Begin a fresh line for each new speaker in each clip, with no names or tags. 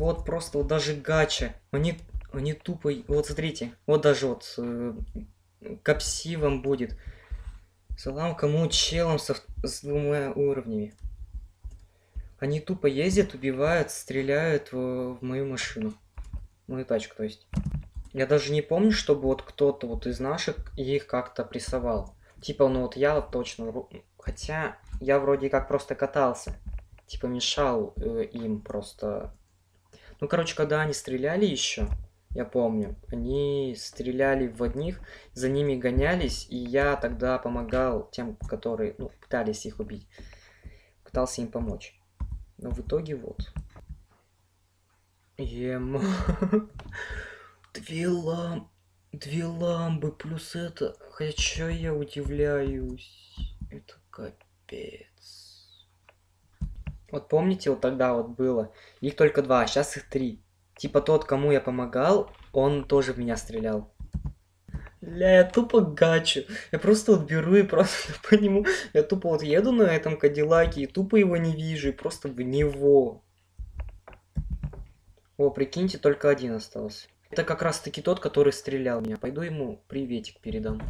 Вот просто вот даже гача. Они, они тупо... Вот смотрите. Вот даже вот э, капси вам будет. Салам кому челом со, с двумя уровнями. Они тупо ездят, убивают, стреляют в, в мою машину. Мою тачку, то есть. Я даже не помню, чтобы вот кто-то вот из наших их как-то прессовал. Типа, ну вот я точно... Хотя я вроде как просто катался. Типа мешал э, им просто... Ну, короче, когда они стреляли еще, я помню, они стреляли в одних, за ними гонялись, и я тогда помогал тем, которые, ну, пытались их убить. Пытался им помочь. Но в итоге вот. Ем. Две лам... Две ламбы плюс это... Хотя я удивляюсь. Это капец. Вот помните, вот тогда вот было. Их только два, а сейчас их три. Типа тот, кому я помогал, он тоже в меня стрелял. Ля, я тупо гачу. Я просто вот беру и просто по нему... Я тупо вот еду на этом Кадиллаке и тупо его не вижу. И просто в него. О, прикиньте, только один остался. Это как раз таки тот, который стрелял меня. Пойду ему приветик передам.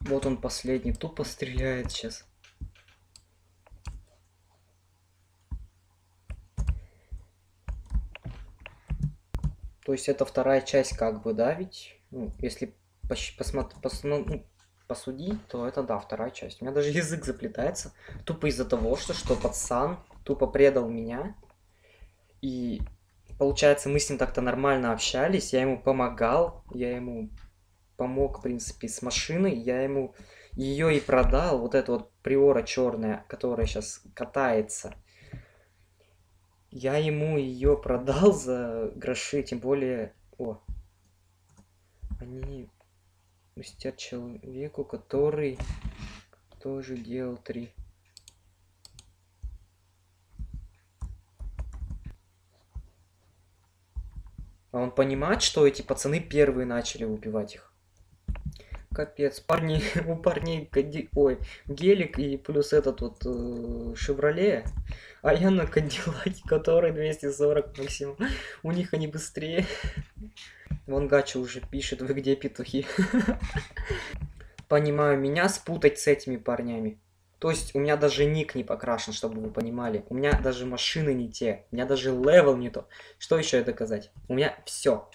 Вот он последний. Тупо стреляет сейчас. То есть это вторая часть как бы, да, ведь? Ну, если пос, ну, посудить, то это, да, вторая часть. У меня даже язык заплетается. Тупо из-за того, что, что пацан тупо предал меня. И получается, мы с ним так-то нормально общались. Я ему помогал. Я ему помог, в принципе, с машиной. Я ему ее и продал. Вот эта вот приора черная, которая сейчас катается я ему ее продал за гроши, тем более... О, они мстят человеку, который тоже делал три. А он понимает, что эти пацаны первые начали убивать их? Капец, парни, у парней ой, гелик и плюс этот вот э, Шевроле, а я на Кадиллаке, который 240 максимум. У них они быстрее. Вон Гача уже пишет, вы где петухи? Понимаю, меня спутать с этими парнями. То есть у меня даже ник не покрашен, чтобы вы понимали. У меня даже машины не те. У меня даже level не то. Что еще доказать? У меня все.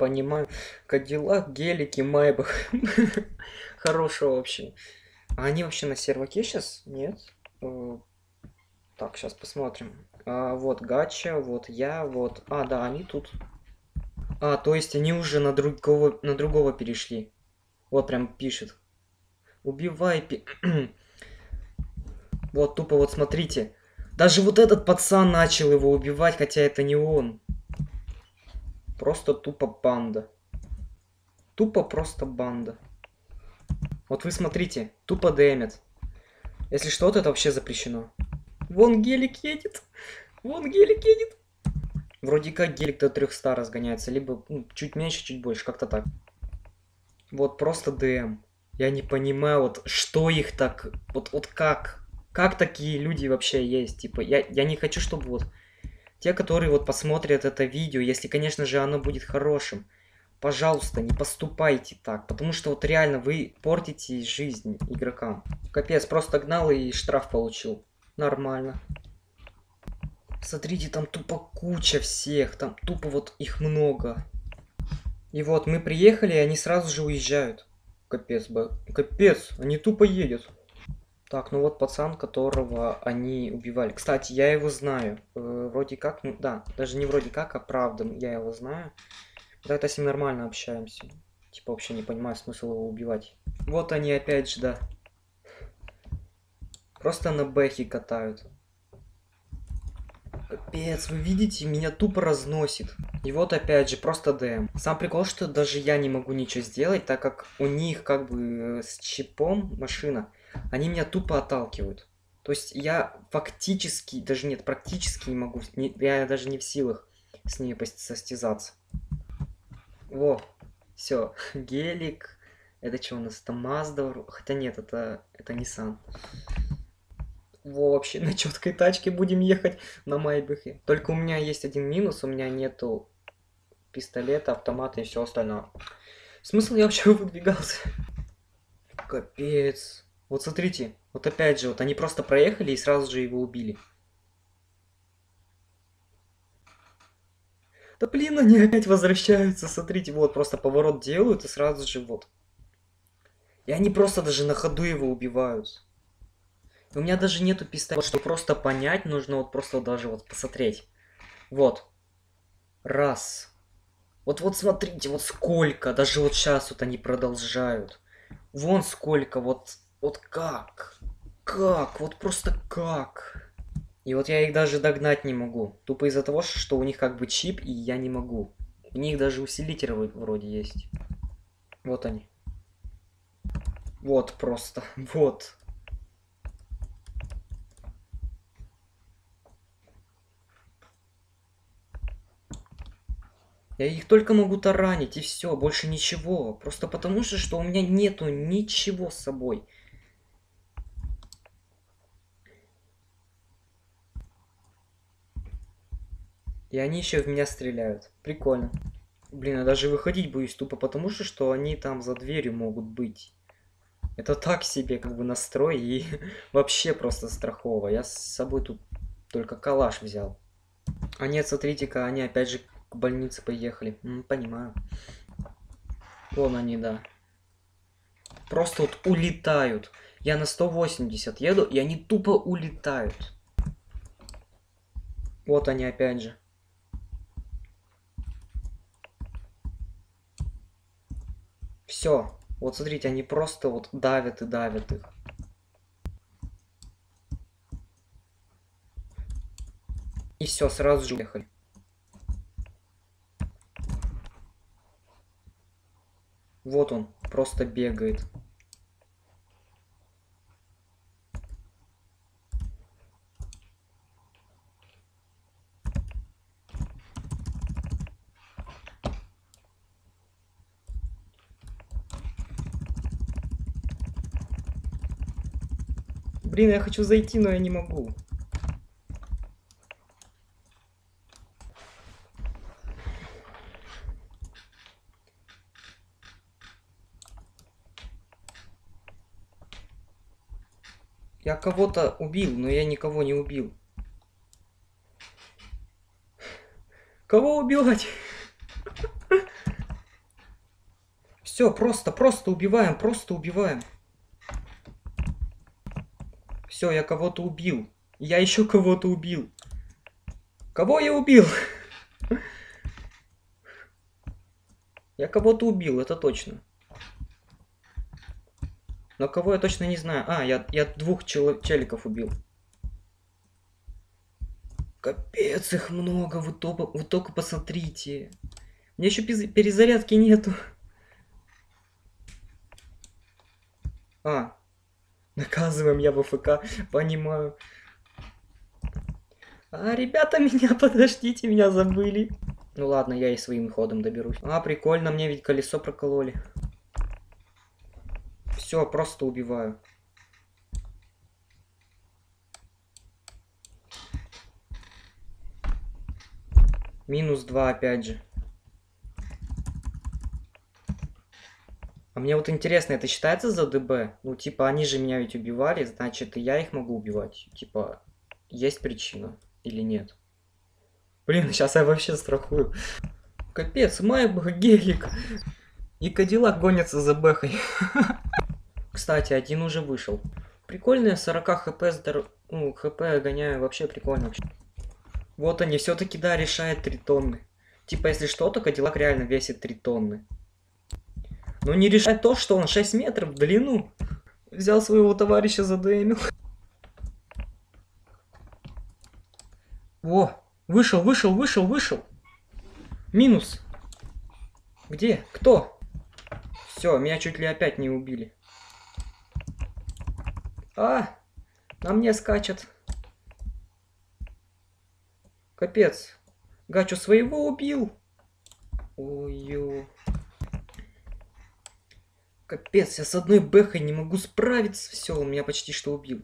Понимаю. Кадиллак, гелики, майбах. Хорошего вообще. А они вообще на серваке сейчас? Нет? Э, так, сейчас посмотрим. А, вот Гача, вот я, вот... А, да, они тут. А, то есть они уже на другого, на другого перешли. Вот прям пишет. Убивай... Пи... вот, тупо вот смотрите. Даже вот этот пацан начал его убивать, хотя это не он. Просто тупо банда. Тупо просто банда. Вот вы смотрите, тупо дэмит. Если что, то это вообще запрещено. Вон гелик едет. Вон гелик едет. Вроде как гелик до 300 разгоняется. Либо ну, чуть меньше, чуть больше. Как-то так. Вот просто ДМ. Я не понимаю, вот что их так... Вот, вот как? Как такие люди вообще есть? Типа, я, я не хочу, чтобы вот те, которые вот посмотрят это видео, если, конечно же, оно будет хорошим, пожалуйста, не поступайте так, потому что вот реально вы портите жизнь игрокам. Капец, просто гнал и штраф получил. Нормально. Смотрите, там тупо куча всех, там тупо вот их много. И вот мы приехали, и они сразу же уезжают. Капец, б... капец, они тупо едут. Так, ну вот пацан, которого они убивали. Кстати, я его знаю. Э, вроде как, ну да, даже не вроде как, а правда, я его знаю. Да, с ним нормально общаемся. Типа вообще не понимаю смысл его убивать. Вот они опять же, да. Просто на бэхе катают. Капец, вы видите, меня тупо разносит. И вот опять же, просто ДМ. Сам прикол, что даже я не могу ничего сделать, так как у них как бы с чипом машина они меня тупо отталкивают. То есть я фактически, даже нет, практически не могу, не, я даже не в силах с ними состязаться. Во, все, гелик, это что у нас, это Mazda, хотя нет, это, это Nissan. вообще на четкой тачке будем ехать на Майбахе. Только у меня есть один минус, у меня нету пистолета, автомата и все остальное. Смысл я вообще выдвигался? Капец. Вот смотрите, вот опять же, вот они просто проехали и сразу же его убили. Да блин, они опять возвращаются, смотрите, вот просто поворот делают и сразу же вот. И они просто даже на ходу его убивают. У меня даже нету пистолета, что просто понять нужно, вот просто даже вот посмотреть. Вот. Раз. Вот вот смотрите, вот сколько, даже вот сейчас вот они продолжают. Вон сколько, вот, вот как? Как? Вот просто как? И вот я их даже догнать не могу. Тупо из-за того, что у них как бы чип, и я не могу. У них даже усилитель вроде есть. Вот они. Вот просто. Вот. Я их только могу таранить, и все, больше ничего. Просто потому что, что у меня нету ничего с собой. И они еще в меня стреляют. Прикольно. Блин, я даже выходить боюсь тупо потому, что, что они там за дверью могут быть. Это так себе как бы настрой и вообще просто страхово. Я с собой тут только калаш взял. А нет, смотрите-ка, они опять же к больнице поехали. М, понимаю. Вон они, да. Просто вот улетают. Я на 180 еду, и они тупо улетают. Вот они опять же. Все. Вот смотрите, они просто вот давят и давят их. И все, сразу же уехали. Вот он, просто бегает. Блин, я хочу зайти, но я не могу. Я кого-то убил, но я никого не убил. Кого убивать? Все, просто, просто убиваем, просто убиваем. Все, я кого-то убил. Я еще кого-то убил. Кого я убил? Я кого-то убил, это точно. Но кого я точно не знаю. А, я, я двух чел челиков убил. Капец, их много, вы, только, вы только посмотрите. У меня еще перезарядки нету. А, наказываем я в ФК, понимаю. А, ребята, меня, подождите, меня забыли. Ну ладно, я и своим ходом доберусь. А, прикольно, мне ведь колесо прокололи. Все, просто убиваю. Минус 2 опять же. Мне вот интересно, это считается за ДБ? Ну, типа, они же меня ведь убивали, значит, и я их могу убивать. Типа, есть причина или нет? Блин, сейчас я вообще страхую. Капец, Майбах, гелик. И Кадиллак гонится за Бэхой. Кстати, один уже вышел. Прикольные 40 хп, здоров... ну, хп гоняю, вообще прикольно. Вот они, все-таки, да, решает 3 тонны. Типа, если что, то Кадиллак реально весит 3 тонны. Но не решает то, что он 6 метров в длину. Взял своего товарища за ДМил. Во, вышел, вышел, вышел, вышел. Минус. Где? Кто? Все, меня чуть ли опять не убили. А, на мне скачет. Капец. Гачу своего убил. Ой-ё. Капец, я с одной бэхой не могу справиться. Все, он меня почти что убил.